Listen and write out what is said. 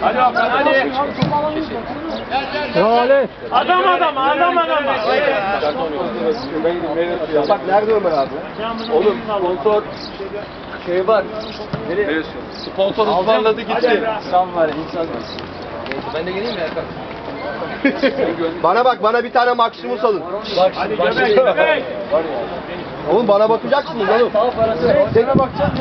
Hadi Hakan hadi. Ali. Adam adam adam adam. Bak nerede Ömer abi? Oğlum sponsor şey var. Nereye? Sponsor ısmarladı gitti. İnsan var insan. var. Ben de geleyim mi Erkan? Bana bak bana bir tane Maximus alın. Hadi göbek göbek. Oğlum bana bakacaksınız oğlum. Sağ parası. Sana bakacağım.